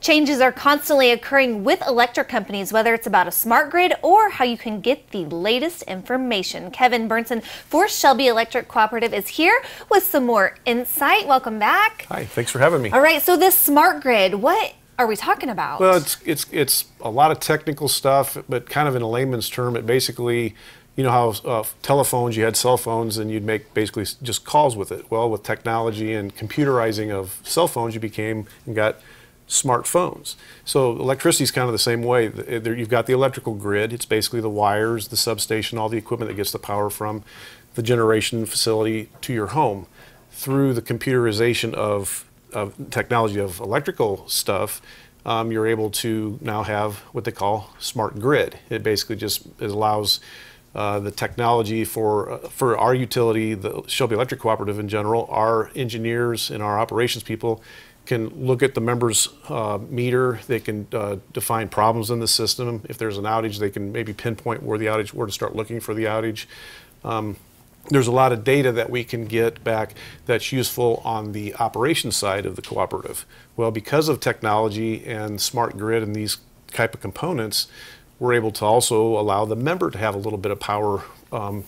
Changes are constantly occurring with electric companies, whether it's about a smart grid or how you can get the latest information. Kevin Burnson for Shelby Electric Cooperative is here with some more insight. Welcome back. Hi, thanks for having me. All right, so this smart grid, what are we talking about? Well, it's it's it's a lot of technical stuff, but kind of in a layman's term, it basically you know how uh, telephones, you had cell phones and you'd make basically just calls with it. Well, with technology and computerizing of cell phones, you became and got smartphones. So electricity is kind of the same way. You've got the electrical grid. It's basically the wires, the substation, all the equipment that gets the power from the generation facility to your home. Through the computerization of, of technology of electrical stuff, um, you're able to now have what they call smart grid. It basically just it allows uh, the technology for uh, for our utility, the Shelby Electric Cooperative in general, our engineers and our operations people can look at the members' uh, meter. They can uh, define problems in the system. If there's an outage, they can maybe pinpoint where the outage, where to start looking for the outage. Um, there's a lot of data that we can get back that's useful on the operation side of the cooperative. Well, because of technology and smart grid and these type of components, we're able to also allow the member to have a little bit of power, um,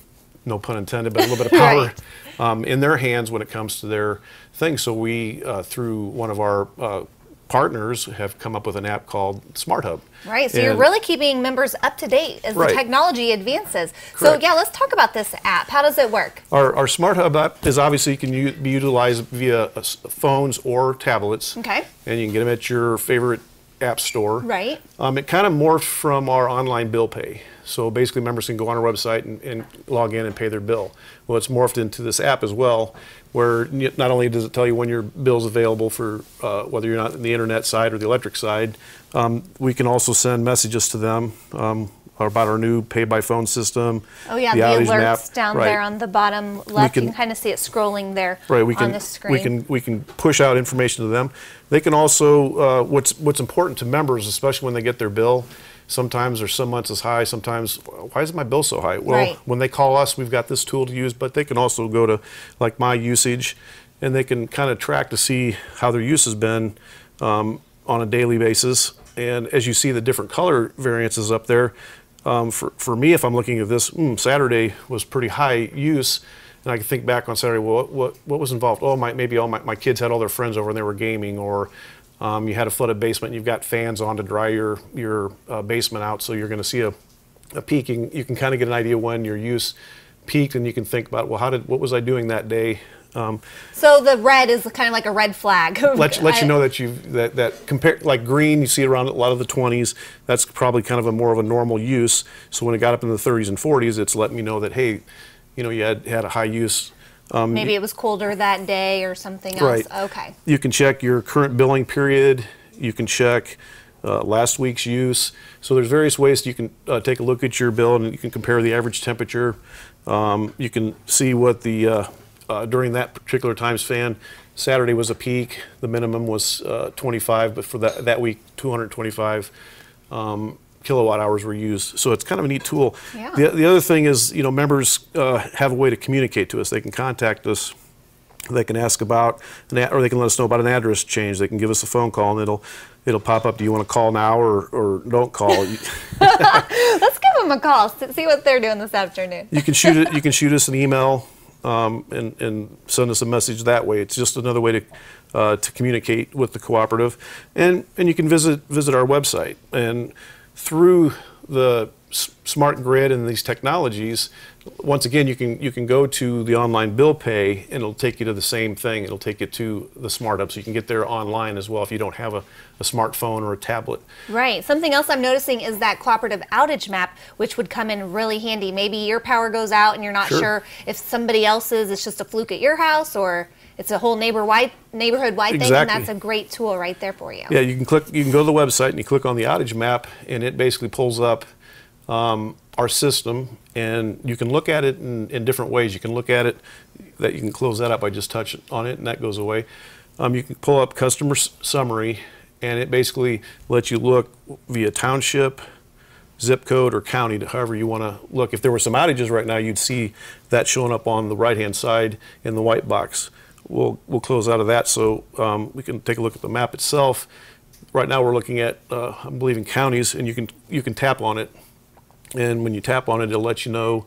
no pun intended, but a little bit of power right. um, in their hands when it comes to their thing. So we, uh, through one of our uh, partners, have come up with an app called Smart Hub. Right, so and you're really keeping members up to date as right. the technology advances. Correct. So yeah, let's talk about this app. How does it work? Our, our Smart Hub app is obviously can be utilized via uh, phones or tablets. Okay. And you can get them at your favorite app store. Right. Um, it kind of morphed from our online bill pay. So basically, members can go on our website and, and, log in and pay their bill. Well, it's morphed into this app as well, where not only does it tell you when your bill is available for uh, whether you're not in the internet side or the electric side, um, we can also send messages to them. Um, about our new pay by phone system. Oh yeah, the, the alerts map. down right. there on the bottom left. Can, you can kind of see it scrolling there right, we can, on the screen. We can we can push out information to them. They can also uh, what's what's important to members, especially when they get their bill. Sometimes or some months is high. Sometimes why is my bill so high? Well, right. when they call us, we've got this tool to use, but they can also go to like my usage, and they can kind of track to see how their use has been um, on a daily basis. And as you see the different color variances up there, um, for, for me, if I'm looking at this, mm, Saturday was pretty high use, and I can think back on Saturday, well, what, what, what was involved? Oh, my, maybe all my, my kids had all their friends over and they were gaming, or um, you had a flooded basement and you've got fans on to dry your, your uh, basement out, so you're going to see a, a peaking. You can kind of get an idea when your use peaked, and you can think about, well, how did what was I doing that day? Um, so the red is kind of like a red flag. let, let you know that you that that compare like green you see around a lot of the 20s. That's probably kind of a more of a normal use. So when it got up in the 30s and 40s, it's letting me know that hey, you know you had had a high use. Um, Maybe it was colder that day or something else. Right. Okay. You can check your current billing period. You can check uh, last week's use. So there's various ways you can uh, take a look at your bill and you can compare the average temperature. Um, you can see what the uh, uh, during that particular time span. Saturday was a peak. The minimum was uh, 25, but for that, that week, 225 um, kilowatt hours were used. So it's kind of a neat tool. Yeah. The, the other thing is, you know, members uh, have a way to communicate to us. They can contact us. They can ask about, an or they can let us know about an address change. They can give us a phone call, and it'll it'll pop up. Do you want to call now or, or don't call? Let's give them a call. To see what they're doing this afternoon. you can shoot it. You can shoot us an email um, and, and, send us a message that way. It's just another way to, uh, to communicate with the cooperative. And, and you can visit, visit our website. And through the smart grid and these technologies, once again, you can you can go to the online bill pay and it'll take you to the same thing. It'll take you to the smart hub, so you can get there online as well if you don't have a, a smartphone or a tablet. Right. Something else I'm noticing is that cooperative outage map, which would come in really handy. Maybe your power goes out and you're not sure, sure if somebody else's it's just a fluke at your house or it's a whole neighbor wide, neighborhood wide exactly. thing, and that's a great tool right there for you. Yeah, you can click. You can go to the website and you click on the outage map, and it basically pulls up um, our system, and you can look at it in, in, different ways. You can look at it that you can close that up by just touching on it, and that goes away. Um, you can pull up customer summary, and it basically lets you look via township, zip code, or county, however you want to look. If there were some outages right now, you'd see that showing up on the right-hand side in the white box. We'll, we'll close out of that so um, we can take a look at the map itself right now we're looking at, uh, I believe in counties, and you can, you can tap on it. And when you tap on it, it'll let you know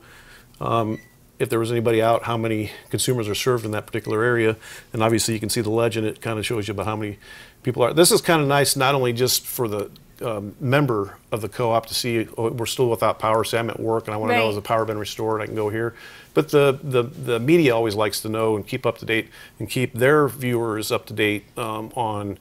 um, if there was anybody out, how many consumers are served in that particular area. And obviously you can see the legend, it kind of shows you about how many people are. This is kind of nice, not only just for the um, member of the co-op to see oh, we're still without power, say I'm at work and I want to know has the power been restored, I can go here. But the, the, the media always likes to know and keep up to date and keep their viewers up to date um, on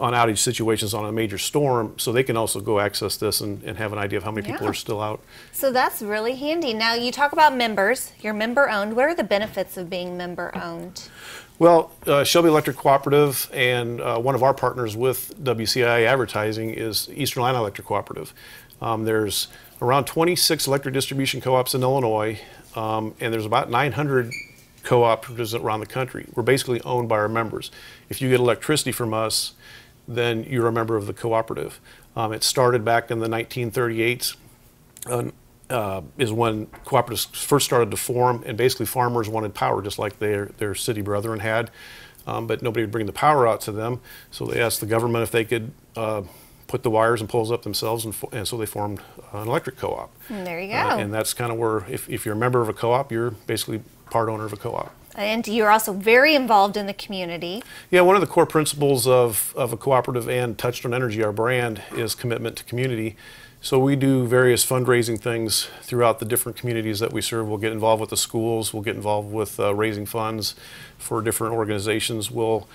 on outage situations on a major storm so they can also go access this and, and have an idea of how many people are still out. So that's really handy. Now you talk about members. You're member owned. What are the benefits of being member owned? Well, uh, Shelby Electric Cooperative and uh, one of our partners with WCIA Advertising is Eastern Illini Electric Cooperative. Um, there's around 26 electric distribution co-ops in Illinois, um, and there's about 900 co-operatives around the country. We're basically owned by our members. If you get electricity from us, then you're a member of the cooperative. Um, it started back in the 1938s uh, is when cooperatives first started to form, and basically farmers wanted power just like their, their city brethren had, um, but nobody would bring the power out to them. So they asked the government if they could uh, put the wires and poles up themselves, and, and so they formed an electric co-op. And there you go. Uh, and that's kind of where, if, if you're a member of a co-op, you're basically part owner of a co-op. And you're also very involved in the community. Yeah, one of the core principles of, of a cooperative and Touchstone Energy, our brand, is commitment to community. So we do various fundraising things throughout the different communities that we serve. We'll get involved with the schools. We'll get involved with uh, raising funds for different organizations. We'll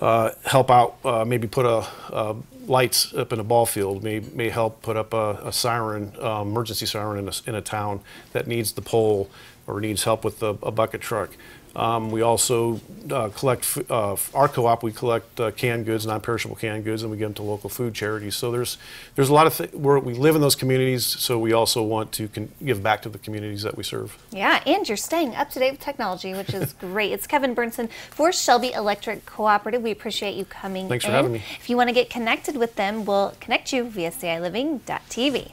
uh, help out, uh, maybe put a, uh, lights up in a ball field. May, may help put up a, a siren, um, emergency siren in a, in a town that needs the pole or needs help with a, a bucket truck. Um, we also uh, collect, uh, our co-op, we collect uh, canned goods, non-perishable canned goods, and we give them to local food charities. So there's, there's a lot of, th- we're, we live in those communities, so we also want to con- give back to the communities that we serve. Yeah, and you're staying up to date with technology, which is great. It's Kevin Burnson for Shelby Electric Cooperative. We appreciate you coming Thanks for in. having me. If you want to get connected with them, we'll connect you via CILiving.tv.